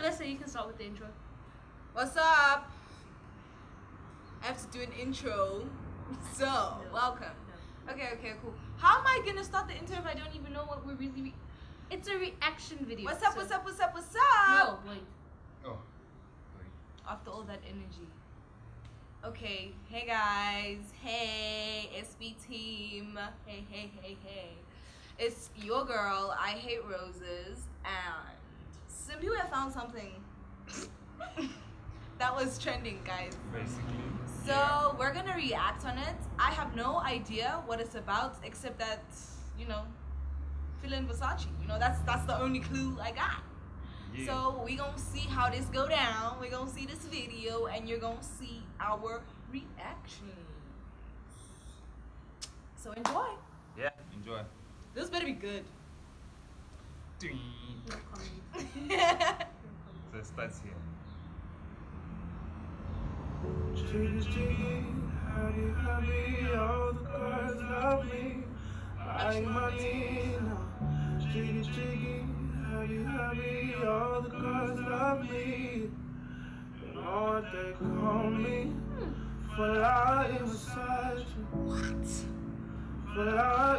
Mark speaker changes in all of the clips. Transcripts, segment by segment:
Speaker 1: Melissa, you can start with the intro.
Speaker 2: What's up? I have to do an intro. So, welcome. Okay, okay, cool. How am I gonna start the intro if I don't even know what we're really. Re-
Speaker 1: It's a reaction video.
Speaker 2: what's up,
Speaker 1: so-
Speaker 2: what's up, what's up, what's up?
Speaker 1: No, wait.
Speaker 3: Oh.
Speaker 2: After all that energy. Okay, hey guys. Hey, SB team. Hey, hey, hey, hey. It's your girl, I Hate Roses, and some people have found something that was trending, guys.
Speaker 3: Basically.
Speaker 2: So we're gonna react on it. I have no idea what it's about, except that you know, Fela in Versace. You know, that's that's the only clue I got.
Speaker 3: Yeah.
Speaker 2: So we gonna see how this go down. we gonna see this video, and you're gonna see our reaction. So enjoy.
Speaker 3: yeah, enjoy.
Speaker 2: This better be good.
Speaker 3: Starts here.
Speaker 4: Jiggy, jiggy, honey, all the girls love me. My Nina. Jiggy, jiggy, all the girls love me. What they call me? Versace. Fly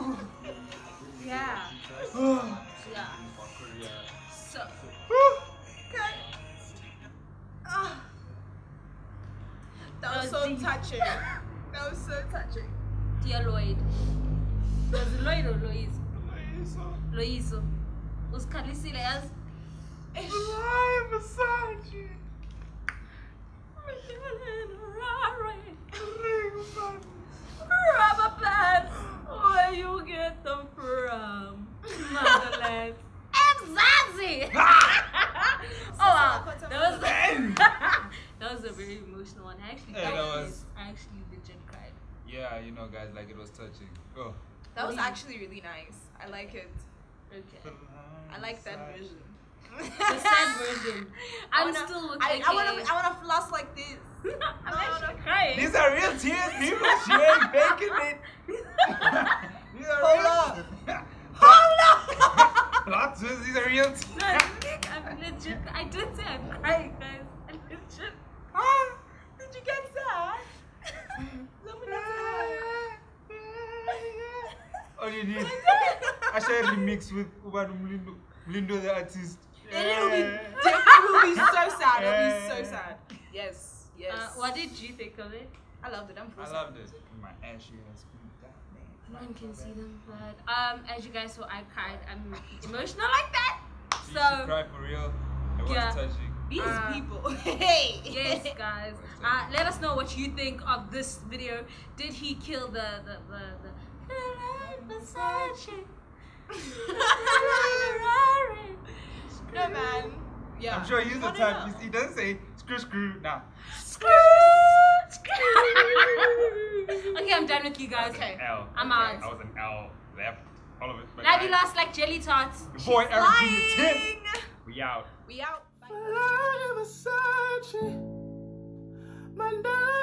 Speaker 4: Yeah. Yeah. Yeah.
Speaker 2: So. Okay. Ah. That was
Speaker 1: Oh,
Speaker 2: so
Speaker 1: deep.
Speaker 2: touching. That was so touching.
Speaker 1: Dear Lloyd. Was it Lloyd or Lois? Loyiso. Usikhalisile yazi?
Speaker 4: Fela in Versace.
Speaker 1: Rubber bands, where you get them from? Motherland. And Zazie! oh wow, that was, that was a very emotional one. I actually,
Speaker 3: Yeah,
Speaker 1: cried
Speaker 3: that
Speaker 1: for
Speaker 3: was-
Speaker 1: I actually legit cried.
Speaker 3: Yeah, you know, guys, like it was touching. Oh.
Speaker 2: That was actually really nice. I like it.
Speaker 1: Okay.
Speaker 2: I like that version.
Speaker 1: The sad version.
Speaker 2: I
Speaker 1: I'm
Speaker 2: wanna-
Speaker 1: still with
Speaker 2: I, I wanna, I wanna floss like this.
Speaker 1: I'm actually crying.
Speaker 3: These are real tears, people. She ain't faking it. These are
Speaker 2: Hold
Speaker 3: real.
Speaker 2: up.
Speaker 3: Hold
Speaker 2: Hold
Speaker 3: up. Lots of these are real tears.
Speaker 1: No, I'm legit. I did say I'm crying, guys. I legit.
Speaker 2: Huh? Did you get sad? Let me know.
Speaker 3: All you need. I shall remix with Ubanu Mlindo. Mlindo the artist.
Speaker 2: Then it'll be,
Speaker 3: Yeah.
Speaker 2: it will be so sad. It'll be so sad. Yes, yes.
Speaker 1: Uh, what did you think of it?
Speaker 2: I loved it. I'm
Speaker 3: I
Speaker 2: full
Speaker 3: loved it. My ashy has been that
Speaker 1: No one can see them, but um, as you guys saw, I cried. I'm emotional like that.
Speaker 3: You
Speaker 1: So
Speaker 3: should cry for real. It was
Speaker 1: Yeah.
Speaker 3: touching.
Speaker 2: These
Speaker 1: Uh,
Speaker 2: people. Hey.
Speaker 1: yes, guys, uh, let us know what you think of this video. Did he kill the the the the?
Speaker 2: No man. Yeah.
Speaker 3: I'm sure he's the type. He doesn't say screw screw now.
Speaker 1: okay, I'm done with you guys.
Speaker 2: Okay.
Speaker 3: L.
Speaker 1: I'm
Speaker 3: Okay.
Speaker 1: out.
Speaker 3: I was an L. Left. All of it. but
Speaker 1: Love you lost like jelly tarts.
Speaker 3: Your boy Eric Jr. 10.
Speaker 2: Flying.
Speaker 3: We out.
Speaker 2: We out. I am searching my life.